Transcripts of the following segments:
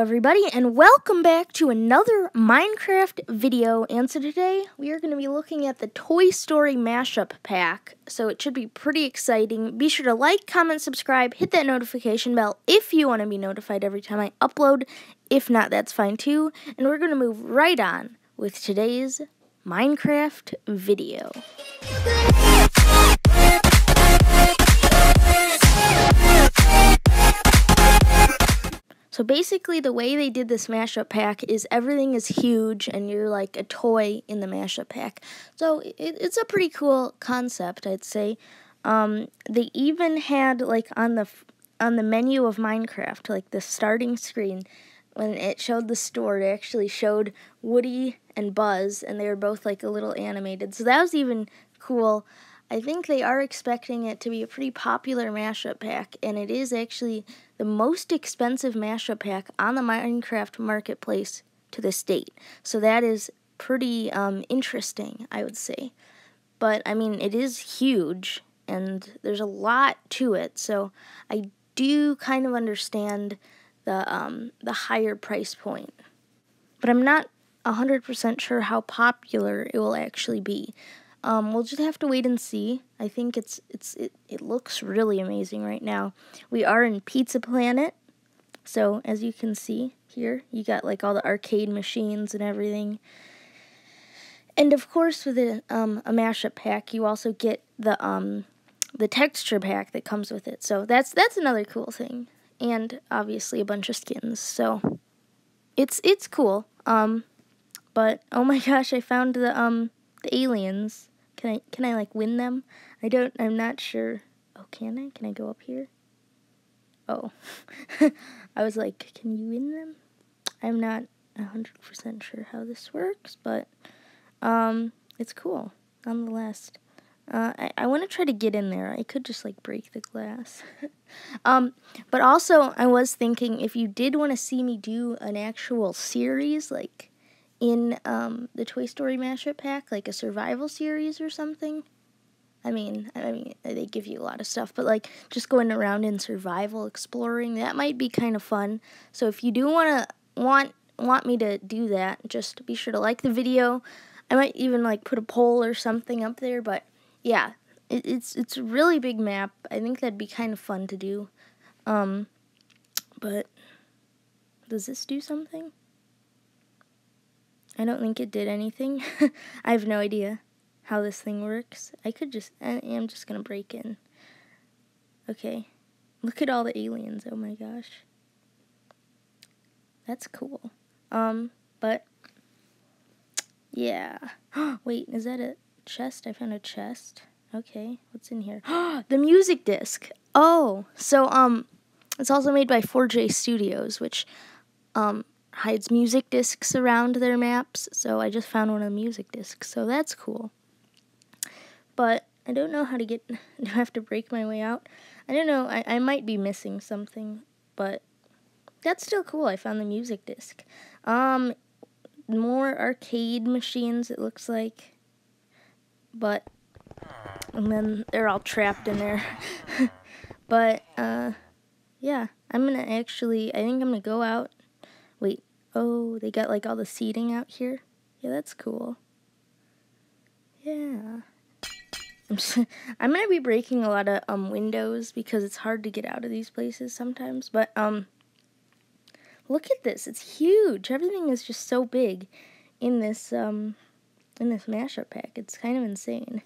everybody, and welcome back to another Minecraft video. And so today we are going to be looking at the Toy Story mashup pack. So it should be pretty exciting. Be sure to like, comment, subscribe, hit that notification bell if you want to be notified every time I upload. If not, that's fine too. And we're going to move right on with today's Minecraft video. So basically, the way they did this mashup pack is everything is huge, and you're like a toy in the mashup pack. So it, it's a pretty cool concept, I'd say. Um, they even had like on the on the menu of Minecraft, like the starting screen, when it showed the store, it actually showed Woody and Buzz, and they were both like a little animated. So that was even cool. I think they are expecting it to be a pretty popular mashup pack, and it is actually the most expensive mashup pack on the Minecraft marketplace to this date. So that is pretty um, interesting, I would say. But I mean, it is huge, and there's a lot to it. So I do kind of understand the um, the higher price point, but I'm not 100% sure how popular it will actually be. Um, we'll just have to wait and see. I think it's it's it, it looks really amazing right now. We are in Pizza Planet, so as you can see here, you got like all the arcade machines and everything. And of course, with a, um, a mashup pack, you also get the um, the texture pack that comes with it. So that's that's another cool thing, and obviously a bunch of skins. So it's it's cool. Um, but oh my gosh, I found the um the aliens can I can I like win them? I don't I'm not sure. Oh, can I? Can I go up here? Oh. I was like, can you win them? I'm not 100% sure how this works, but um it's cool nonetheless. Uh, I, I want to try to get in there. I could just like break the glass. um, but also, I was thinking if you did want to see me do an actual series, like in um, the Toy Story mashup pack, like a survival series or something. I mean, I mean, they give you a lot of stuff, but like just going around in survival exploring, that might be kind of fun. So if you do want to want want me to do that, just be sure to like the video. I might even like put a poll or something up there, but yeah, it, it's it's a really big map. I think that'd be kind of fun to do. Um, but does this do something? I don't think it did anything. I have no idea how this thing works. I could just, I am just gonna break in. Okay. Look at all the aliens. Oh my gosh. That's cool. Um, but, yeah. Wait, is that a chest? I found a chest. Okay, what's in here? the music disc. Oh, so, um, it's also made by 4J Studios, which, um, hides music discs around their maps, so I just found one of the music discs, so that's cool. But I don't know how to get, do I have to break my way out? I don't know, I, I might be missing something, but that's still cool. I found the music disc. Um, more arcade machines, it looks like, but, and then they're all trapped in there. but, uh, yeah, I'm gonna actually, I think I'm gonna go out oh, they got like all the seating out here? Yeah, that's cool. Yeah. I'm, just, I'm gonna be breaking a lot of um windows because it's hard to get out of these places sometimes. But um, look at this. It's huge. Everything is just so big in this um in this mashup pack. It's kind of insane.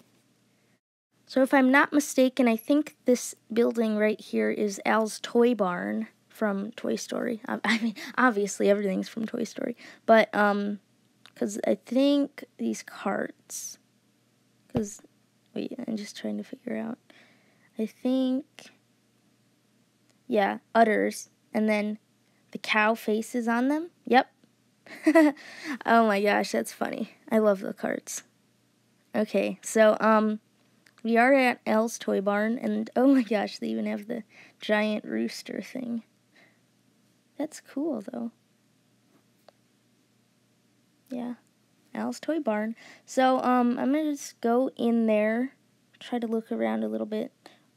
So if I'm not mistaken, I think this building right here is Al's Toy Barn from Toy Story. I mean, obviously everything's from Toy Story, but um, because I think these carts, because wait, I'm just trying to figure out. I think, yeah, udders, and then the cow faces on them. Yep. oh my gosh, that's funny. I love the carts. Okay, so um, we are at Al's Toy Barn, and oh my gosh, they even have the giant rooster thing. That's cool, though. Yeah. Al's Toy Barn. So, um, I'm gonna just go in there, try to look around a little bit.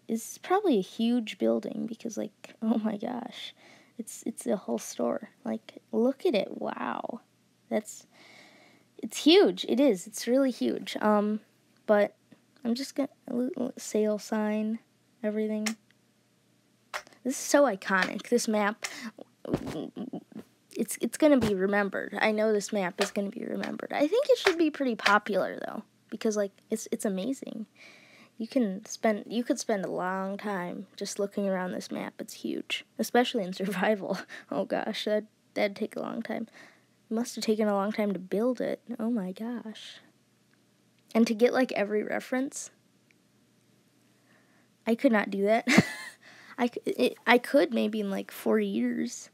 It's probably a huge building because, like, oh my gosh, It's it's a whole store. Like look at it. Wow. That's it's huge. It is. It's really huge. Um but I'm just going to sale sign everything. This is so iconic. This map it's it's going to be remembered. I know this map is going to be remembered. I think it should be pretty popular though because like it's it's amazing. You can spend you could spend a long time just looking around this map. It's huge, especially in survival. Oh gosh, that that'd take a long time. Must have taken a long time to build it. Oh my gosh. And to get like every reference, I could not do that. I it, I could maybe in like 4 years.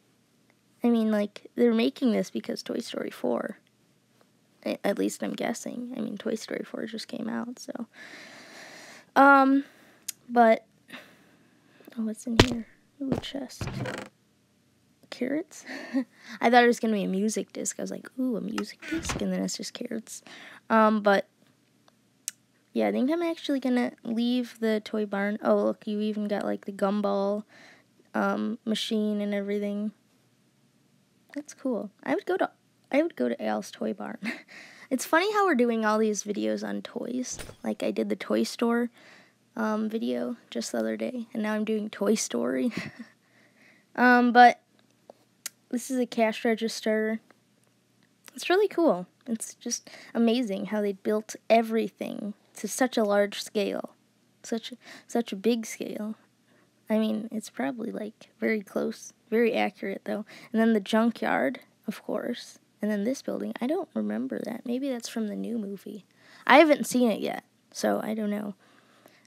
I mean like they're making this because Toy Story 4 at least I'm guessing. I mean, Toy Story 4 just came out, so. Um, but, oh, what's in here? Ooh, a chest. Carrots? I thought it was going to be a music disc. I was like, ooh, a music disc, and then it's just carrots. Um, but, yeah, I think I'm actually going to leave the toy barn. Oh, look, you even got, like, the gumball um, machine and everything. That's cool. I would go to I would go to Al's Toy Barn. it's funny how we're doing all these videos on toys. Like I did the toy store um, video just the other day, and now I'm doing Toy Story. um, but this is a cash register. It's really cool. It's just amazing how they built everything to such a large scale, such such a big scale. I mean, it's probably like very close, very accurate though. And then the junkyard, of course. And then this building, I don't remember that. Maybe that's from the new movie. I haven't seen it yet, so I don't know.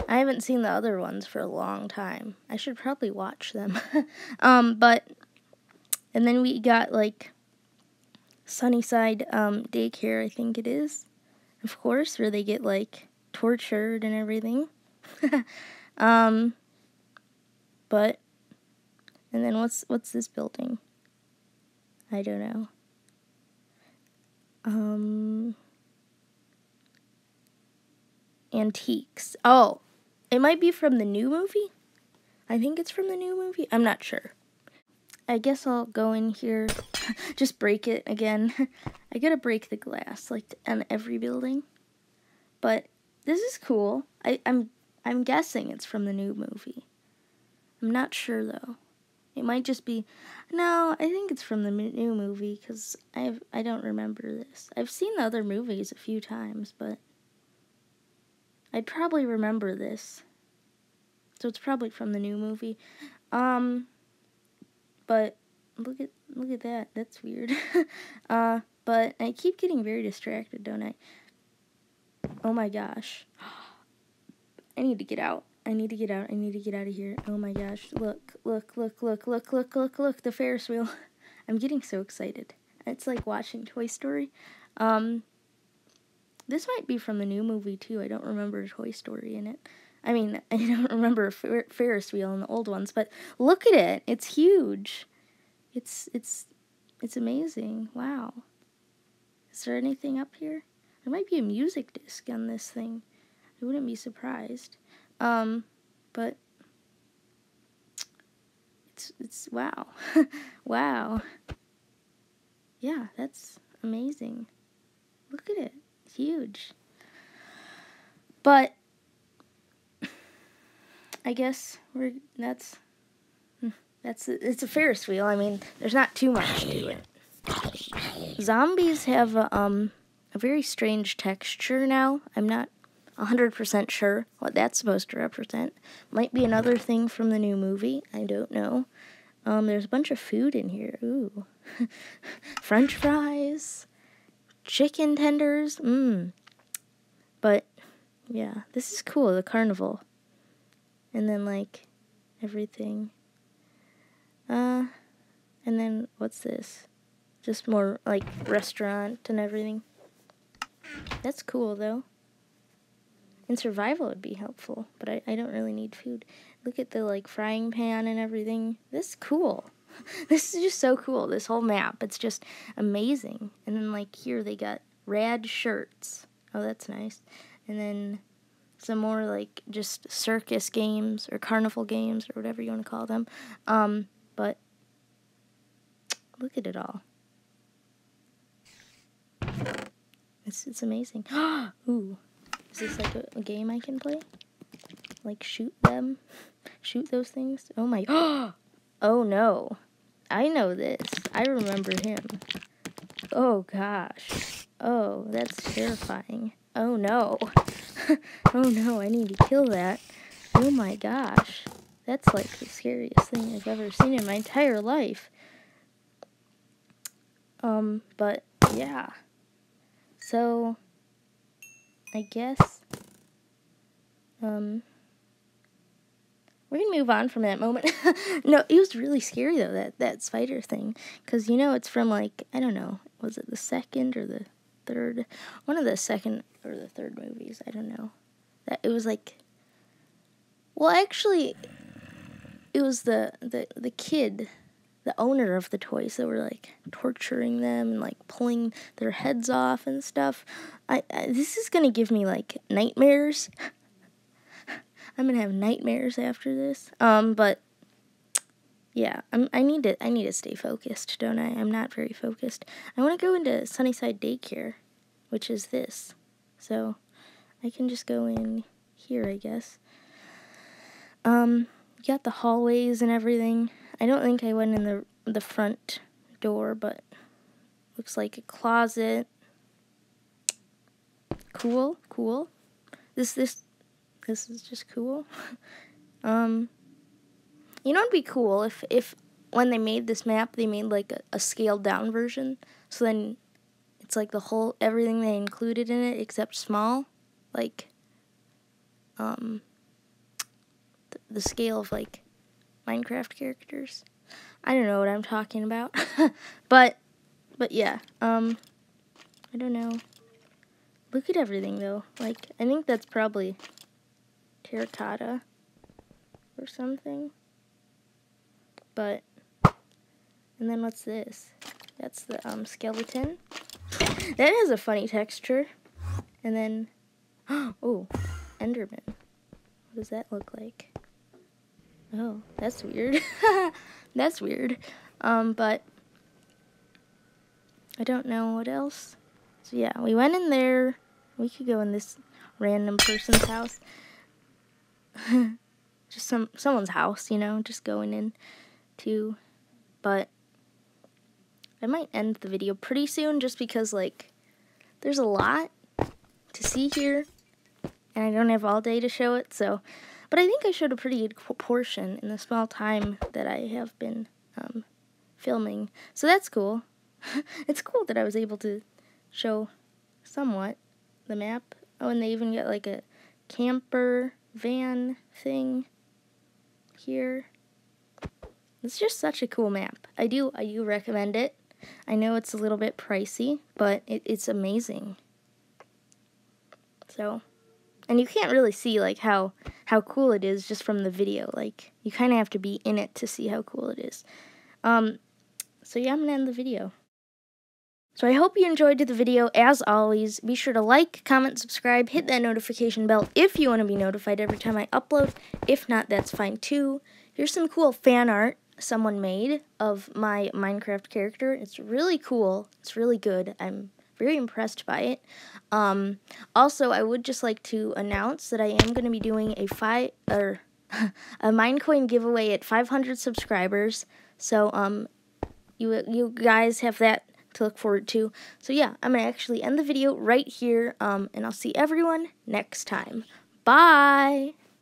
I haven't seen the other ones for a long time. I should probably watch them. um, but and then we got like Sunnyside um, daycare, I think it is. Of course, where they get like tortured and everything. um, but and then what's what's this building? I don't know. Um, antiques. Oh, it might be from the new movie. I think it's from the new movie. I'm not sure. I guess I'll go in here, just break it again. I gotta break the glass like on every building, but this is cool. I, I'm I'm guessing it's from the new movie. I'm not sure though. It might just be. No, I think it's from the new movie because I I don't remember this. I've seen the other movies a few times, but I'd probably remember this. So it's probably from the new movie. Um, but look at look at that. That's weird. uh, but I keep getting very distracted, don't I? Oh my gosh. I need to get out. I need to get out. I need to get out of here. Oh my gosh. Look, look, look, look, look, look, look, look. The Ferris wheel. I'm getting so excited. It's like watching Toy Story. Um, this might be from the new movie too. I don't remember Toy Story in it. I mean, I don't remember Fer- Ferris wheel in the old ones, but look at it. It's huge. It's it's it's amazing. Wow. Is there anything up here? There might be a music disc on this thing. I wouldn't be surprised. Um, but it's it's wow, wow. Yeah, that's amazing. Look at it, huge. But I guess we're that's that's it's a Ferris wheel. I mean, there's not too much to it. Zombies have a, um a very strange texture now. I'm not 100% sure what that's supposed to represent. Might be another thing from the new movie. I don't know. Um, there's a bunch of food in here. Ooh. French fries, chicken tenders. Mmm. But, yeah, this is cool. The carnival. And then, like, everything. Uh, and then, what's this? Just more, like, restaurant and everything. That's cool, though. In survival, would be helpful, but I, I don't really need food. Look at the like frying pan and everything. This is cool. this is just so cool. This whole map, it's just amazing. And then like here they got rad shirts. Oh, that's nice. And then some more like just circus games or carnival games or whatever you want to call them. Um, but Look at it all. It's, it's amazing. Ooh. Is this like a, a game I can play? Like shoot them? Shoot those things? Oh my. Oh no. I know this. I remember him. Oh gosh. Oh, that's terrifying. Oh no. oh no, I need to kill that. Oh my gosh. That's like the scariest thing I've ever seen in my entire life. Um, but yeah. So I guess um we're gonna move on from that moment. no, it was really scary though that that spider thing, because you know it's from like I don't know, was it the second or the third, one of the second or the third movies? I don't know. That it was like, well, actually, it was the the the kid, the owner of the toys that were like torturing them and like pulling their heads off and stuff. I, I this is gonna give me like nightmares. I'm gonna have nightmares after this. Um, but yeah, I'm, I need to I need to stay focused, don't I? I'm not very focused. I want to go into Sunnyside Daycare, which is this. So I can just go in here, I guess. Um, you got the hallways and everything. I don't think I went in the the front door, but looks like a closet. Cool, cool. This this this is just cool. um, you know, it'd be cool if if when they made this map, they made like a, a scaled down version. So then it's like the whole everything they included in it except small, like um th- the scale of like Minecraft characters. I don't know what I'm talking about, but but yeah, um, I don't know. Look at everything though. Like I think that's probably terracotta or something. But, and then what's this? That's the um, skeleton. That has a funny texture. And then, oh, Enderman. What does that look like? Oh, that's weird. that's weird. Um, but I don't know what else. So yeah, we went in there. We could go in this random person's house. just some someone's house, you know, just going in to but I might end the video pretty soon just because like there's a lot to see here and I don't have all day to show it, so but I think I showed a pretty good portion in the small time that I have been um, filming. So that's cool. it's cool that I was able to show somewhat the map. Oh, and they even get like a camper van thing here. It's just such a cool map. I do I do recommend it. I know it's a little bit pricey, but it, it's amazing. So, and you can't really see like how how cool it is just from the video. Like you kind of have to be in it to see how cool it is. Um, so yeah, I'm gonna end the video. So I hope you enjoyed the video. As always, be sure to like, comment, subscribe, hit that notification bell if you want to be notified every time I upload. If not, that's fine too. Here's some cool fan art someone made of my Minecraft character. It's really cool. It's really good. I'm very impressed by it. Um, also, I would just like to announce that I am going to be doing a five or a Minecoin giveaway at 500 subscribers. So um, you you guys have that to look forward to. So yeah, I'm going to actually end the video right here, um, and I'll see everyone next time. Bye!